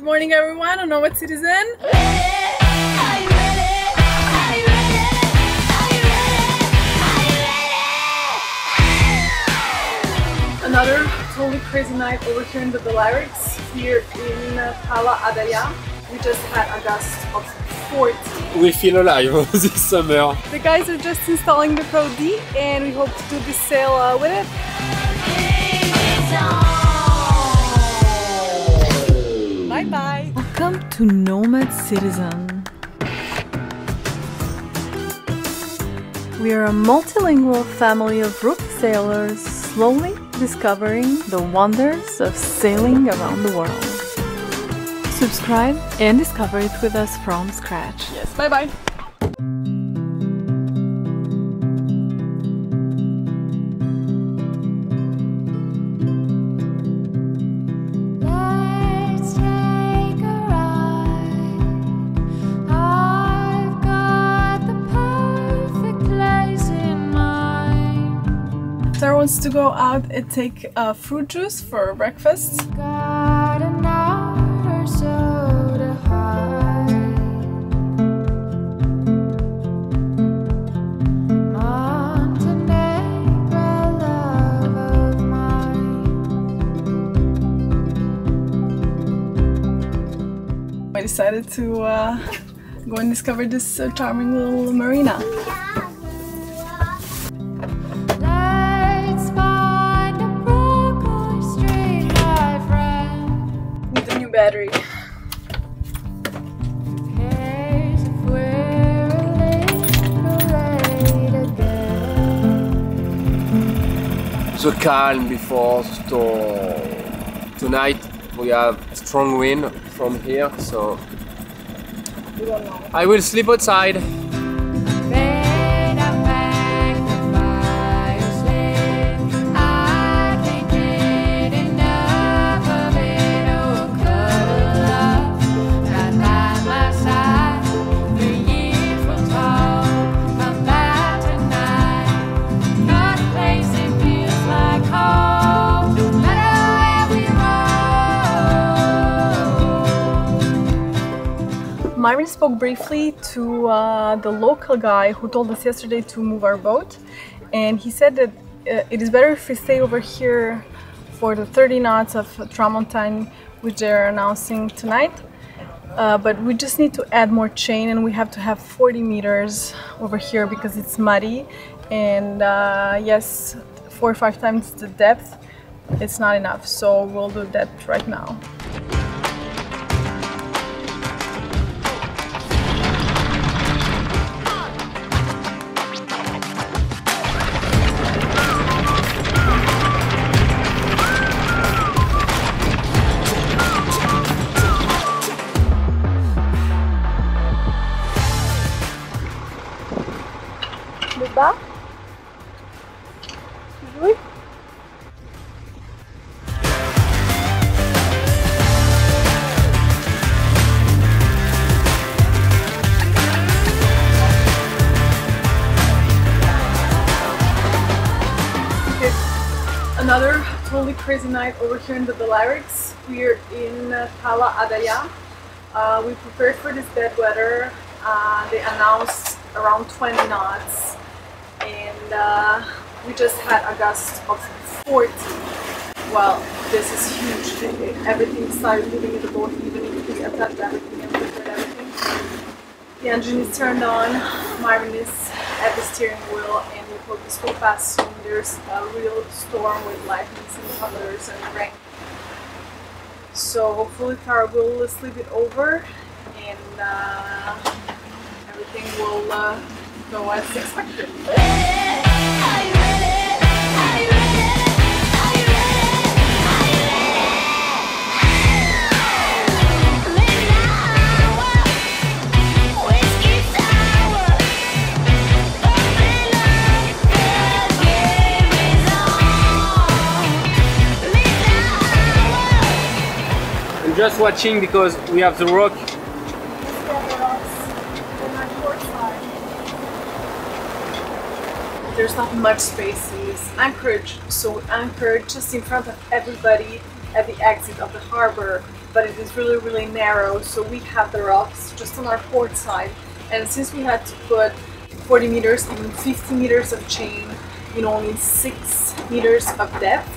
Good morning everyone on Nomad Citizen. Another totally crazy night over here in the Balearics, here in Cala Addaya. We just had a gust of 40. We feel alive this summer. The guys are just installing the Pro D and we hope to do this sail uh, with it. To Nomad Citizen. We are a multilingual family of rookie sailors slowly discovering the wonders of sailing around the world. Subscribe and discover it with us from scratch. Yes, bye bye. Wants to go out and take uh, fruit juice for breakfast. Got an hour or so to hide. Montenegro, love of mine. I decided to uh, go and discover this uh, charming little marina battery. The calm before storm. Tonight we have strong wind from here, so. I will sleep outside. Spoke briefly to uh, the local guy who told us yesterday to move our boat, and he said that uh, it is better if we stay over here for the 30 knots of Tramontane, which they're announcing tonight. Uh, but we just need to add more chain, and we have to have 40 meters over here because it's muddy. And uh, yes, four or five times the depth, it's not enough. So we'll do that right now. Another totally crazy night over here in the Balearics. We're in uh, Cala Addaya. Uh, we prepared for this bad weather. Uh, they announced around 20 knots, and uh, we just had a gust of 40. Well, this is huge. Everything started moving in the boat, even if we attached everything and prepared everything. The engine is turned on, Marvin is at the steering wheel, and we hope this will pass soon. There's a real storm with lightning and thunders and rain. So hopefully Tara will sleep it over and uh, everything will uh, go as expected. Just watching because we have the rock. There's not much space in this anchorage, so we anchored just in front of everybody at the exit of the harbor but it is really, really narrow. So we have the rocks just on our port side. And since we had to put 40 meters, even 50 meters of chain in only 6 meters of depth,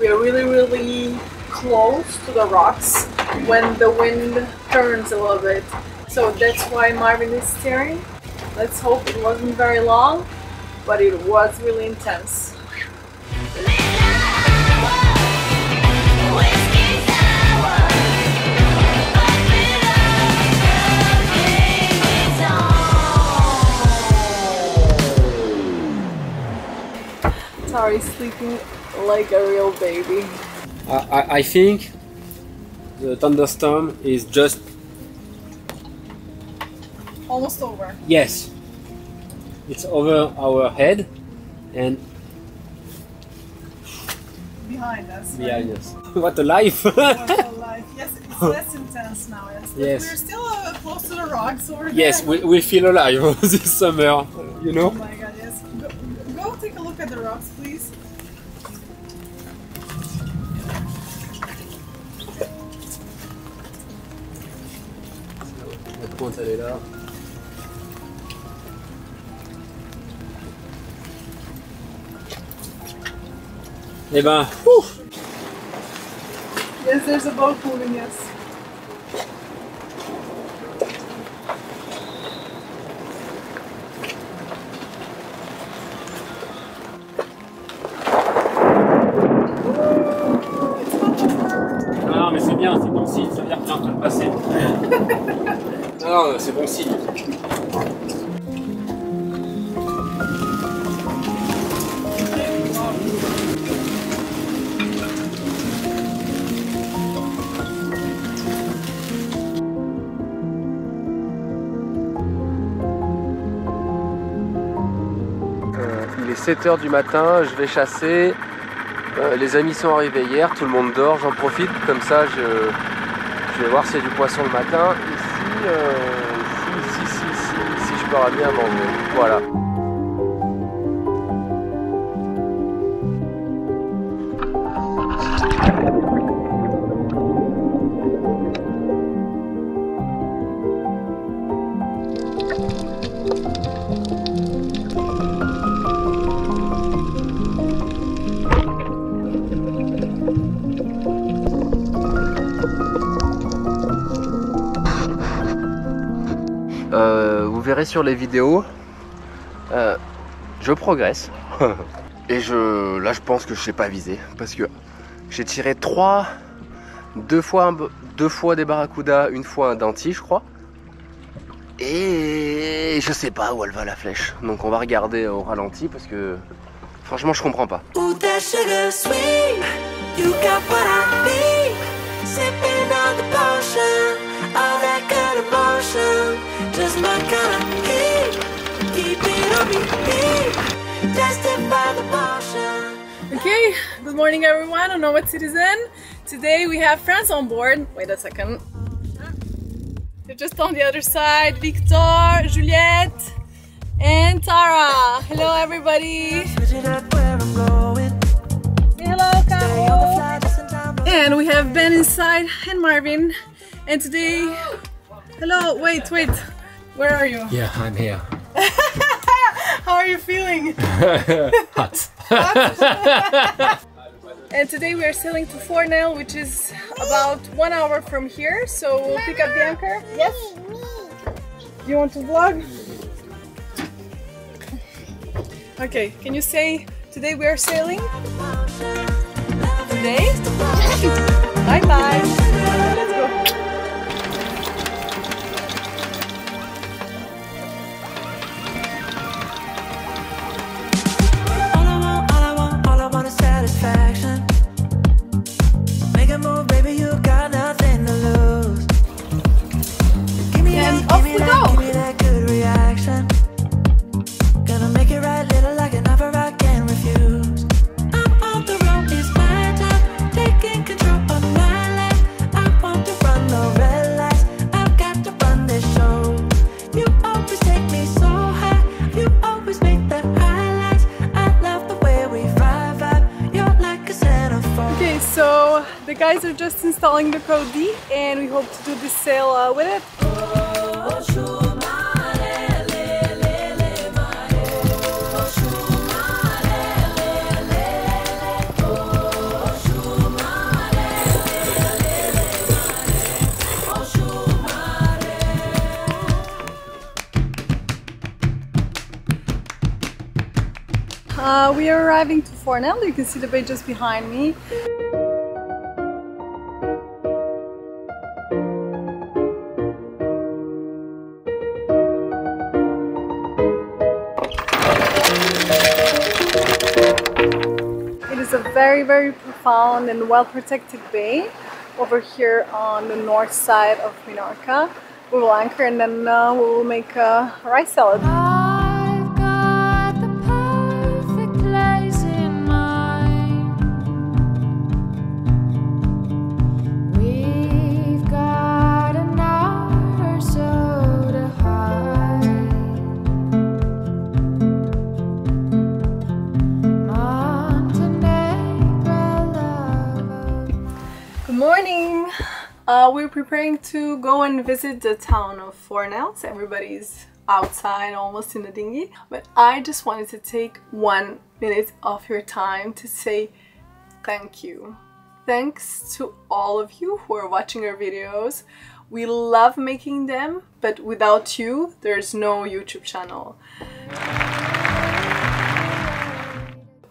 we are really, really close to the rocks when the wind turns a little bit. So that's why Marvin is steering. Let's hope it wasn't very long, but it was really intense. Tari's sleeping like a real baby. I, I think the thunderstorm is just Almost over. yes. It's over our head and Behind us. behind us. What a life! What a life. Yes, it's less intense now. Yes. Yes. We're still uh, close to the rocks, so yes, there. we, we feel alive this summer, you Oh know. my La pointe elle est là. Eh ben, ouh, Yes, there's a boat moving, yes. Euh, il est 7h du matin, je vais chasser. Euh, les amis sont arrivés hier, tout le monde dort, j'en profite, comme ça je, vais voir s'il y a du poisson le matin. Euh, bien mangé. Voilà. Verrez sur les vidéos, euh, je progresse. Et je, là, je pense que je sais pas viser parce que j'ai tiré trois, deux fois, deux fois des barracudas, une fois un denti, je crois. Et je sais pas où elle va la flèche. Donc on va regarder au ralenti parce que franchement, je comprends pas. I. Just my kind of heat. Keep it on repeat. The. Okay, good morning everyone on Nomad Citizen. Today we have friends on board. Wait a second. They're just on the other side. Victor, Juliette, and Tara. Hello everybody. Hello, Caro. And we have Ben inside and Marvin. And today, hello, wait, wait. Where are you? Yeah, I'm here. How are you feeling? Hot. And today we are sailing to Fornell, which is about one hour from here. So we'll pick up the anchor. Yes. You want to vlog? Okay. Can you say today we are sailing? Today? Bye bye guys are just installing the Pro D and we hope to do this sail uh, with it. Uh, we are arriving to Fornell. You can see the bay just behind me. Very, very profound and well protected bay over here on the north side of Minorca. We will anchor and then uh, we will make a rice salad. We're preparing to go and visit the town of Fornells. Everybody's outside, almost in the dinghy. But I just wanted to take one minute of your time to say thank you. Thanks to all of you who are watching our videos. We love making them, but without you, there's no YouTube channel.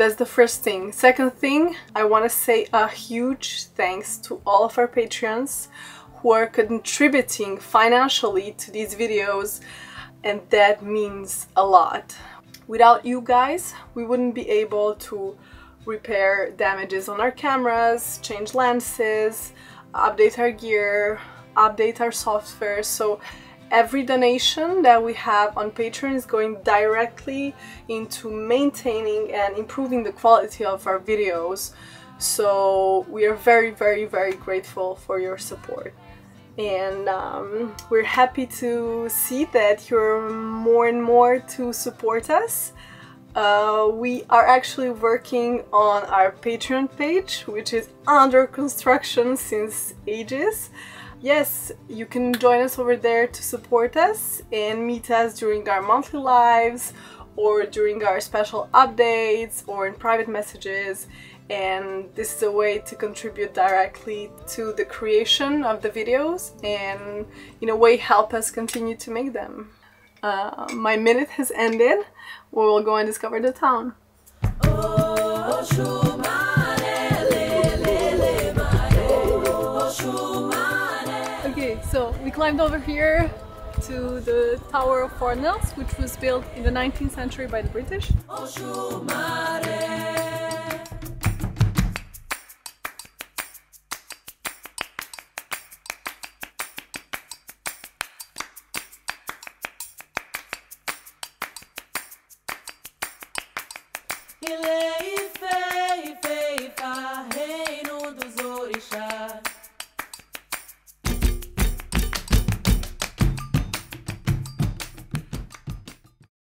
That's the first thing. Second thing, I want to say a huge thanks to all of our Patreons who are contributing financially to these videos, and that means a lot. Without you guys, we wouldn't be able to repair damages on our cameras, change lenses, update our gear, update our software. So every donation that we have on Patreon is going directly into maintaining and improving the quality of our videos. So we are very, very, very grateful for your support. And um, we're happy to see that you're more and more to support us. Uh, we are actually working on our Patreon page, which is under construction since ages. Yes, you can join us over there to support us and meet us during our monthly lives or during our special updates or in private messages. And this is a way to contribute directly to the creation of the videos and, in a way, help us continue to make them. Uh, my minute has ended. We will go and discover the town. Okay, climbed over here to the Tower of Fornells, which was built in the 19th century by the British.